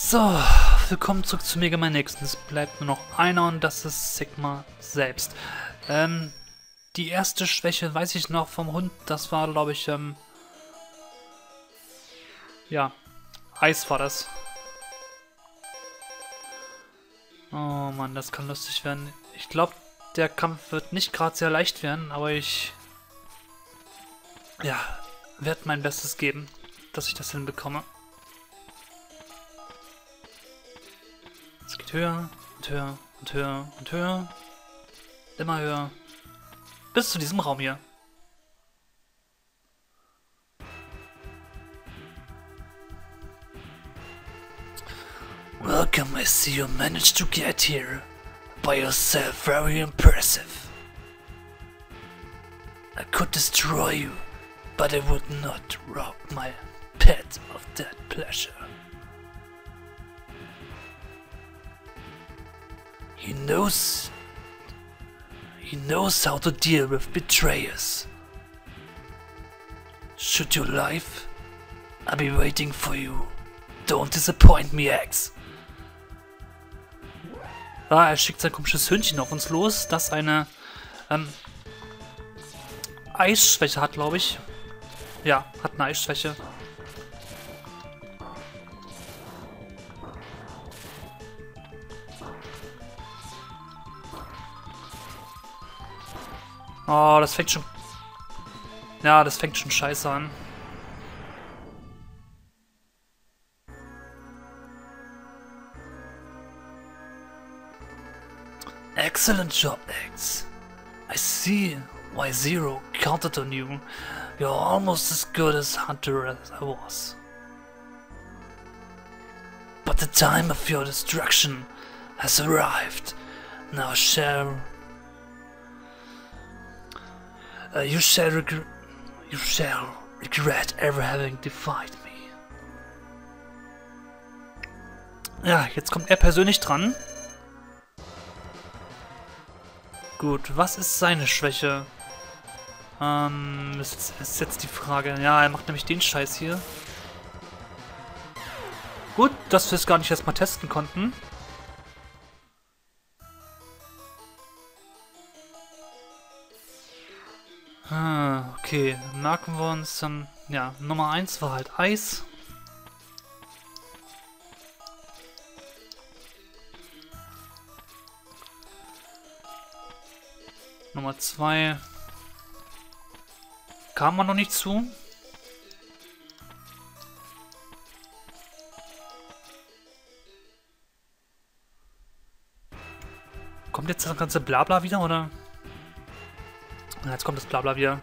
So, willkommen zurück zu Mega Man X. Es bleibt nur noch einer und das ist Sigma selbst. Ähm, die erste Schwäche weiß ich noch vom Hund. Das war, glaube ich, ähm, ja, Eis war das. Oh Mann, das kann lustig werden. Ich glaube, der Kampf wird nicht gerade sehr leicht werden, aber ich, ja, werde mein Bestes geben, dass ich das hinbekomme. Geht höher und höher und höher und höher. Immer höher. Bis zu diesem Raum hier. Welcome, I see you managed to get here. By yourself, very impressive. I could destroy you, but I would not rob my pet of that pleasure. He knows... He knows how to deal with betrayers. Should you life? I'll be waiting for you. Don't disappoint me, X. Ah, er schickt sein komisches Hündchen auf uns los, das eine ähm, Eisschwäche hat, glaube ich. Ja, hat eine Eisschwäche. Oh, das fängt schon... Ja, das fängt schon scheiße an. Excellent job, X. I see why Zero counted on you. You're almost as good as Hunter as I was. But the time of your destruction has arrived. Now share Uh, you shall regret. You shall regret ever having defied me. Ja, jetzt kommt er persönlich dran. Gut, was ist seine Schwäche? Ähm, ist, ist jetzt die Frage. Ja, er macht nämlich den Scheiß hier. Gut, dass wir es gar nicht erstmal testen konnten. Okay, merken wir uns dann. Ja, Nummer 1 war halt Eis. Nummer 2 kam man noch nicht zu. Kommt jetzt das ganze Blabla wieder, oder? Jetzt kommt das Blabla wieder.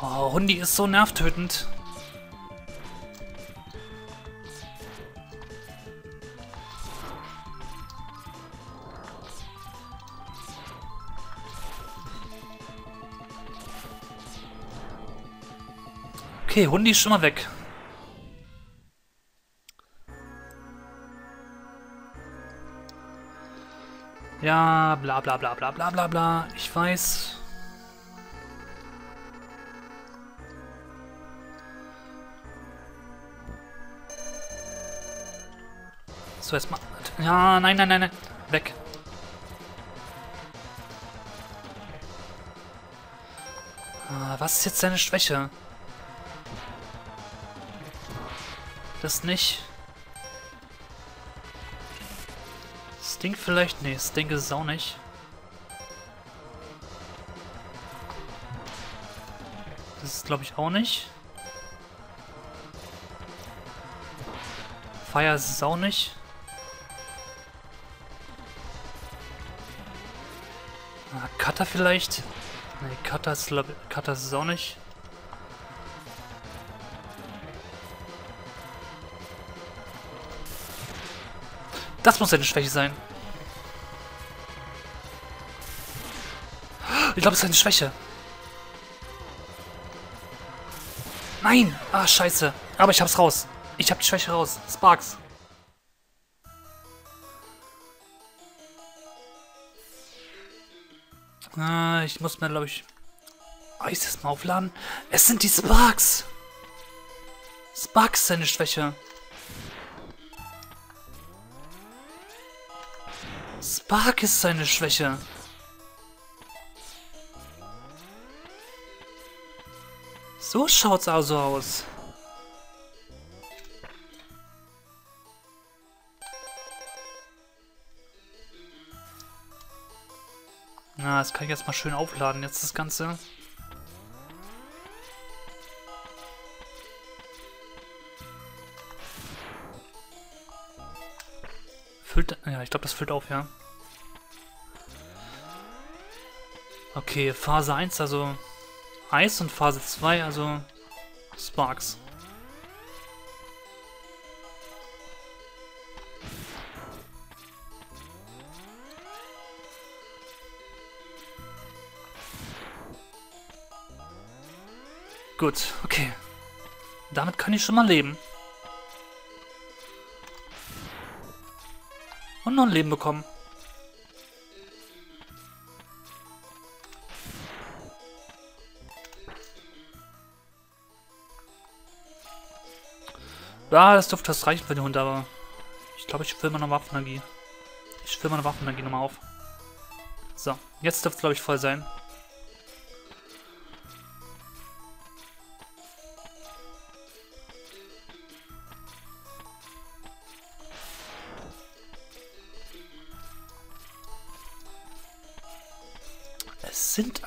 Oh, Hundi ist so nervtötend. Okay, Hundi ist schon mal weg. Ja, bla bla bla bla bla bla bla. Ich weiß. So, erstmal. Ja, nein, nein, nein, nein. Weg. Ah, was ist jetzt seine Schwäche? Das nicht. Sting vielleicht? Nee, Sting ist es auch nicht. Das ist glaube ich auch nicht. Fire ist es auch nicht. Cutter vielleicht? Nee, Cutter ist, Cutter ist es auch nicht. Das muss eine Schwäche sein. Ich glaube, es ist eine Schwäche. Nein! Ah, scheiße. Aber ich hab's raus. Ich hab die Schwäche raus. Sparks. Äh, ich muss mir, glaube ich... Oh, erstmal aufladen. Es sind die Sparks. Sparks seine Schwäche. Spark ist seine Schwäche. So schaut's also aus. Das kann ich jetzt mal schön aufladen, jetzt das Ganze. Füllt, ja, ich glaube, das füllt auf, ja. Okay, Phase 1, also Eis und Phase 2, also Sparks. Gut, okay. Damit kann ich schon mal leben. Und noch ein Leben bekommen. Ja, das dürfte das reichen für den Hund, aber ich glaube, ich fülle meine Waffenenergie. Ich fülle meine Waffenenergie nochmal auf. So, jetzt dürfte es, glaube ich, voll sein.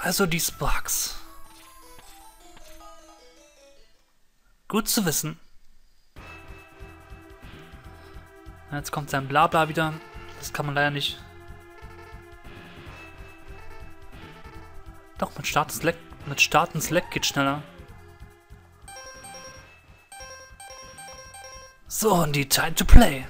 Also die Sparks. Gut zu wissen. Jetzt kommt sein Blabla wieder. Das kann man leider nicht. Doch, mit Start Slack, mit Start Slack geht schneller. So, und die Time to Play.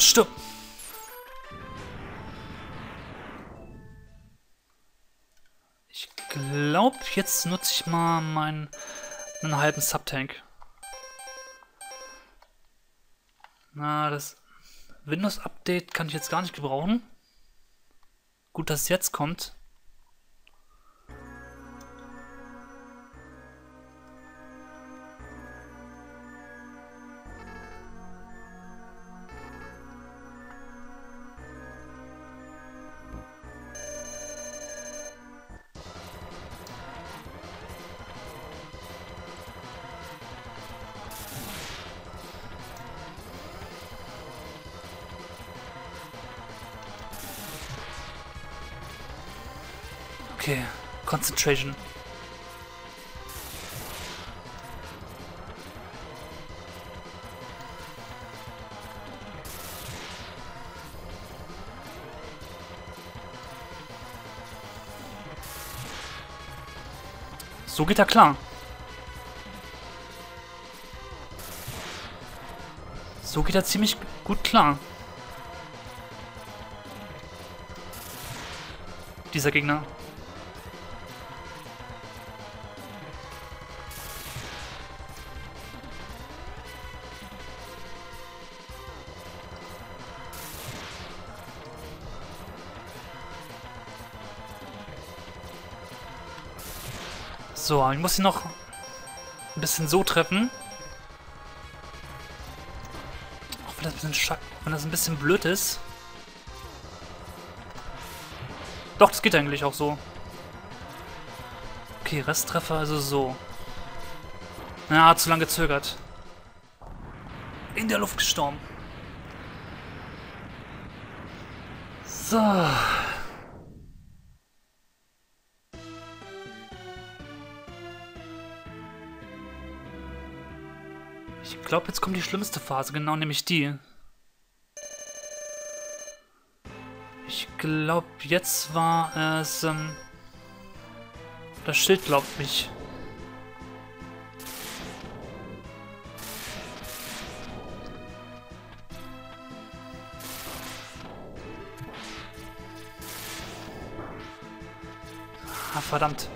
Stirb. Ich glaube, jetzt nutze ich mal meinen, meinen halben Subtank. Na, das Windows-Update kann ich jetzt gar nicht gebrauchen. Gut, dass es jetzt kommt. Okay, Concentration. So geht er klar. So geht er ziemlich gut klar. Dieser Gegner. So, ich muss ihn noch ein bisschen so treffen. Auch wenn das ein bisschen, wenn das ein bisschen blöd ist. Doch, das geht eigentlich auch so. Okay, Resttreffer also so. Na, zu lange gezögert. In der Luft gestorben. So. Ich glaube, jetzt kommt die schlimmste Phase, genau nämlich die. Ich glaube, jetzt war es... Ähm, das Schild glaubt mich. Ah, verdammt.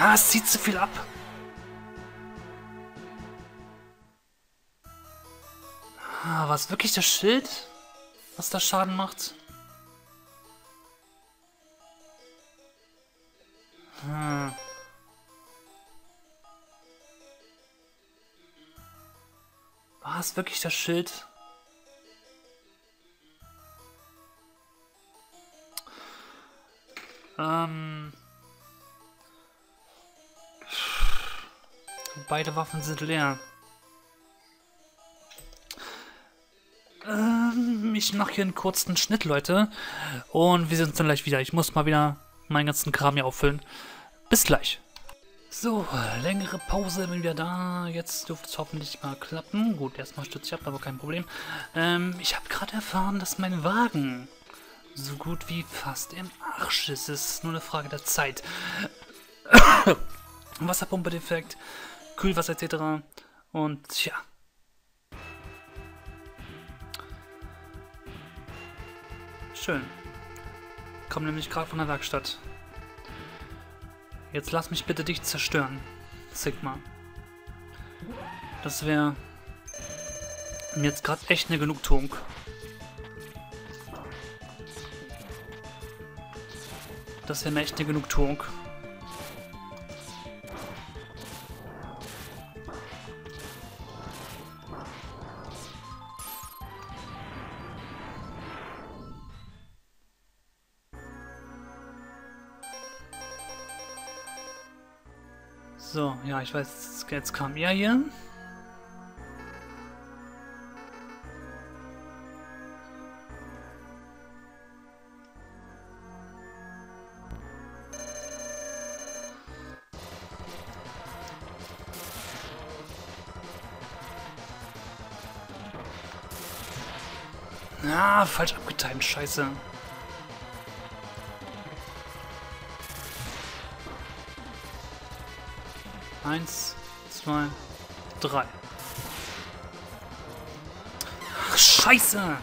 Ah, es zieht zu viel ab. Ah, war es wirklich das Schild, was da Schaden macht? Hm. War es wirklich das Schild? Ähm... Beide Waffen sind leer. Ähm, ich mache hier einen kurzen Schnitt, Leute. Und wir sehen uns dann gleich wieder. Ich muss mal wieder meinen ganzen Kram hier auffüllen. Bis gleich. So, längere Pause, bin wieder da. Jetzt dürfte es hoffentlich mal klappen. Gut, erstmal stütze ich ab, aber kein Problem. Ähm, ich habe gerade erfahren, dass mein Wagen so gut wie fast im Arsch ist. Es ist nur eine Frage der Zeit. Wasserpumpe-Defekt, Kühlwasser etc. Und ja. Schön. Komm nämlich gerade von der Werkstatt. Jetzt lass mich bitte dich zerstören, Sigma. Das wäre mir jetzt gerade echt eine Genugtuung. Das wäre mir echt eine Genugtuung. Ich weiß, jetzt kam er hier. Ah, falsch abgetimt, scheiße. Eins, zwei, drei. Ach, scheiße!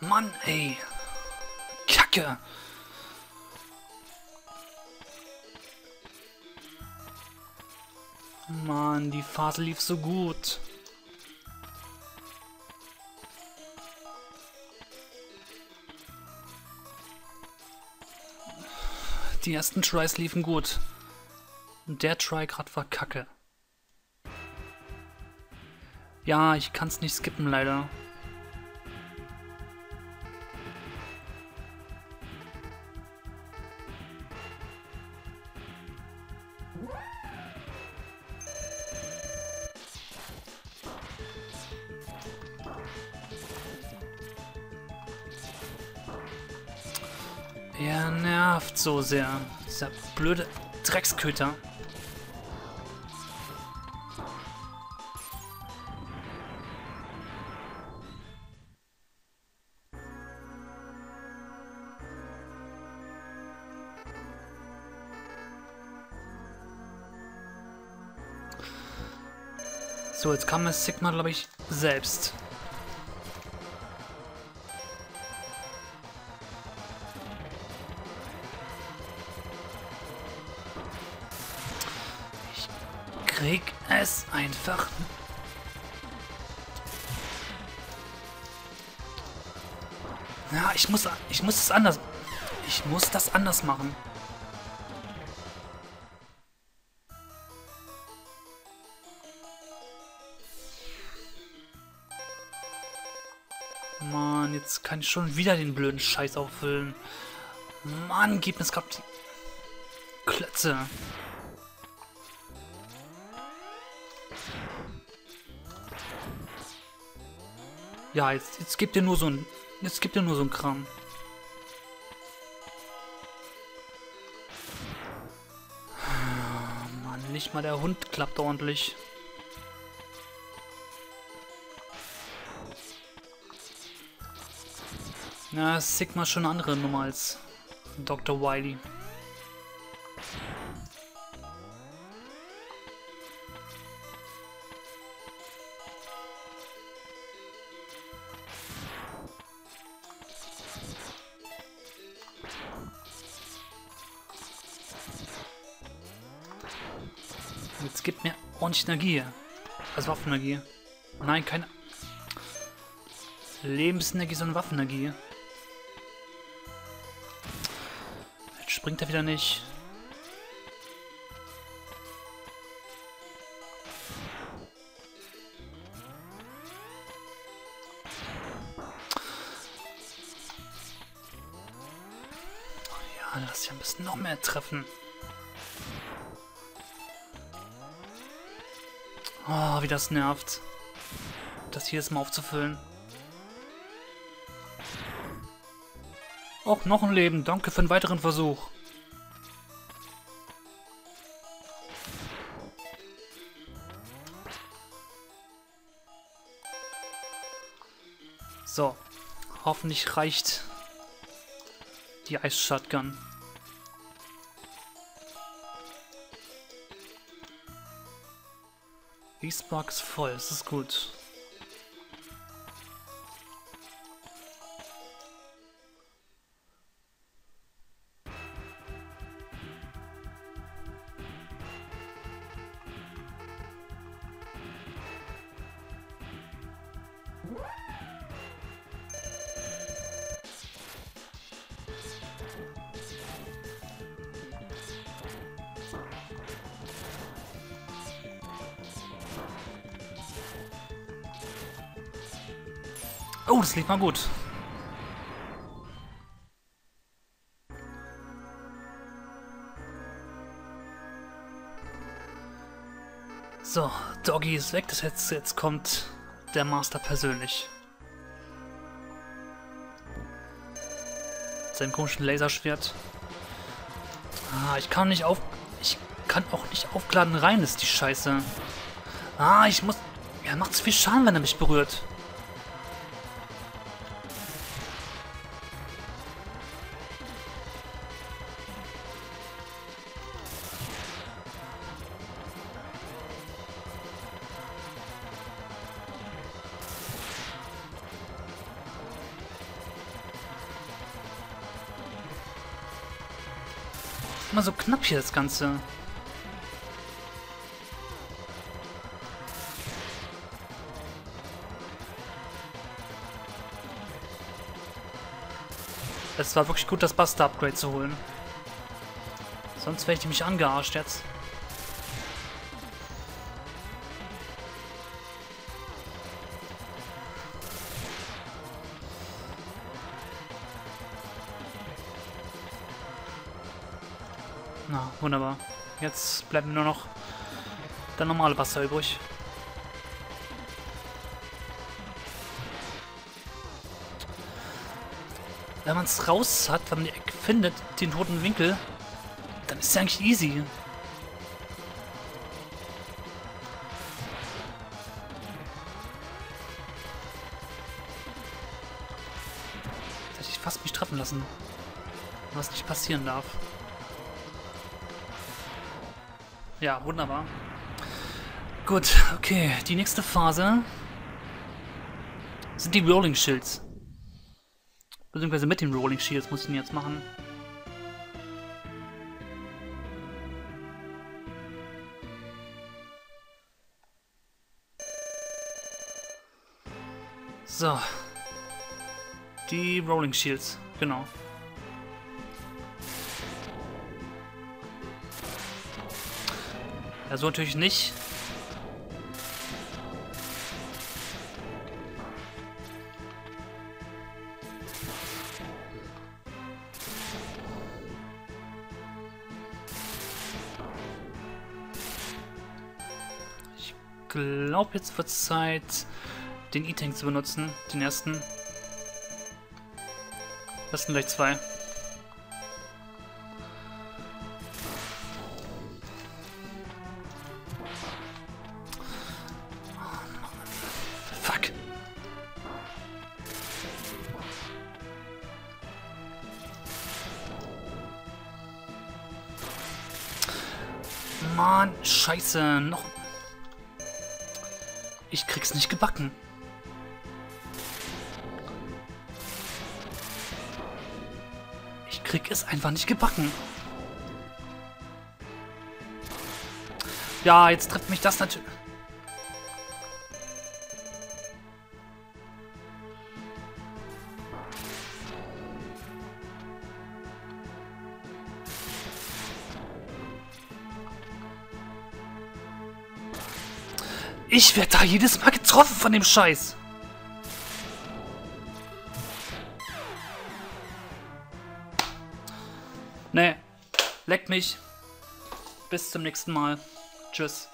Mann, ey. Kacke. Mann, die Phase lief so gut. Die ersten Tries liefen gut. Und der Try gerade war kacke. Ja, ich kann es nicht skippen, leider. So sehr. Dieser blöde Drecksköter. So, jetzt kam es Sigma, glaube ich, selbst. Einfach. Ja, ich muss, ich muss es anders. Ich muss das anders machen. Mann, jetzt kann ich schon wieder den blöden Scheiß auffüllen. Mann, gib mir es gerade Klötze. Ja, jetzt, jetzt gibt dir nur so ein. Jetzt gibt dir nur so ein Kram. Ah, Mann, nicht mal der Hund klappt ordentlich. Na, Sigma ist schon eine andere Nummer als Dr. Wiley. 20 Energie. Also Waffenenergie. Nein, keine... Lebensenergie, sondern Waffenenergie. Jetzt springt er wieder nicht. Ja, lass ich am besten noch mehr treffen. Oh, wie das nervt. Das hier ist mal aufzufüllen. Auch noch ein Leben. Danke für einen weiteren Versuch. So. Hoffentlich reicht die Eis-Shotgun. Xbox voll, das ist gut. Oh, das lief mal gut. So, Doggy ist weg. Das jetzt, jetzt kommt der Master persönlich. Mit seinem komischen Laserschwert. Ah, ich kann nicht auf... Ich kann auch nicht aufgeladen rein, ist die Scheiße. Ah, ich muss... Er macht zu viel Schaden, wenn er mich berührt. Immer so knapp hier das Ganze. Es war wirklich gut, das Buster-Upgrade zu holen. Sonst wäre ich mich angearscht jetzt. Na, wunderbar. Jetzt bleibt nur noch der normale Buster übrig. Wenn man es raus hat, wenn man die Ecke findet, den toten Winkel, dann ist es eigentlich easy. Jetzt hätte ich fast mich treffen lassen. Was nicht passieren darf. Ja, wunderbar. Gut, okay. Die nächste Phase sind die Rolling Shields. Beziehungsweise mit den Rolling Shields muss ich ihn jetzt machen. So. Die Rolling Shields, genau. Ja, so natürlich nicht. Ich glaube, jetzt wird es Zeit, den E-Tank zu benutzen. Den ersten. Das sind gleich zwei. Scheiße. Noch... Ich krieg's nicht gebacken. Ich krieg es einfach nicht gebacken. Ja, jetzt trifft mich das natürlich... Ich werde da jedes Mal getroffen von dem Scheiß. Nee, leck mich. Bis zum nächsten Mal. Tschüss.